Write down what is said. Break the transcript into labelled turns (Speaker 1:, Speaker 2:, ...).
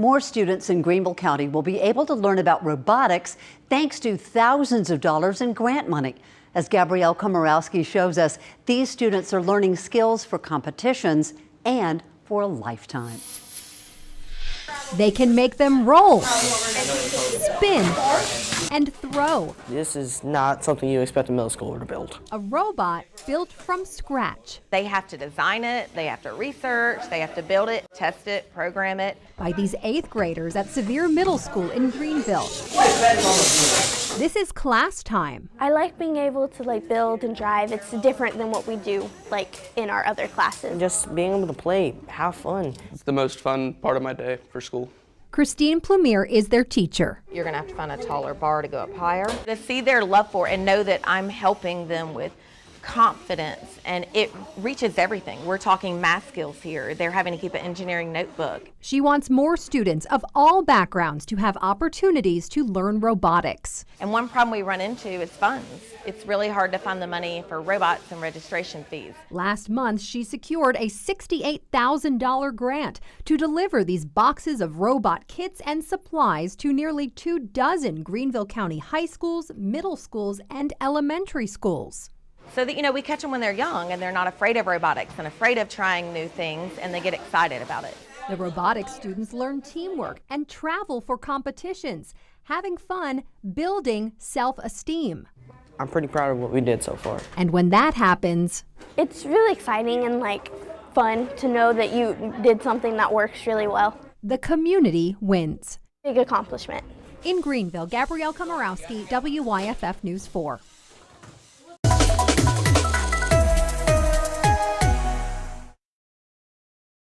Speaker 1: More students in Greenville County will be able to learn about robotics thanks to thousands of dollars in grant money. As Gabrielle Komorowski shows us, these students are learning skills for competitions and for a lifetime.
Speaker 2: They can make them roll, spin, and throw.
Speaker 3: This is not something you expect a middle schooler to build.
Speaker 2: A robot built from scratch.
Speaker 4: They have to design it, they have to research, they have to build it, test it, program it.
Speaker 2: By these eighth graders at Sevier Middle School in Greenville. This is class time.
Speaker 5: I like being able to like build and drive. It's different than what we do like in our other classes.
Speaker 3: Just being able to play, have fun.
Speaker 6: It's the most fun part of my day for school.
Speaker 2: Christine Plumier is their teacher.
Speaker 4: You're gonna have to find a taller bar to go up higher. To see their love for it and know that I'm helping them with confidence and it reaches everything. We're talking math skills here. They're having to keep an engineering notebook.
Speaker 2: She wants more students of all backgrounds to have opportunities to learn robotics.
Speaker 4: And one problem we run into is funds. It's really hard to find the money for robots and registration fees.
Speaker 2: Last month, she secured a $68,000 grant to deliver these boxes of robot kits and supplies to nearly two dozen Greenville County high schools, middle schools, and elementary schools
Speaker 4: so that you know we catch them when they're young and they're not afraid of robotics and afraid of trying new things and they get excited about it.
Speaker 2: The robotics students learn teamwork and travel for competitions, having fun, building self-esteem.
Speaker 3: I'm pretty proud of what we did so far.
Speaker 2: And when that happens,
Speaker 5: it's really exciting and like fun to know that you did something that works really well.
Speaker 2: The community wins.
Speaker 5: Big accomplishment.
Speaker 2: In Greenville, Gabrielle Komorowski, WYFF News 4.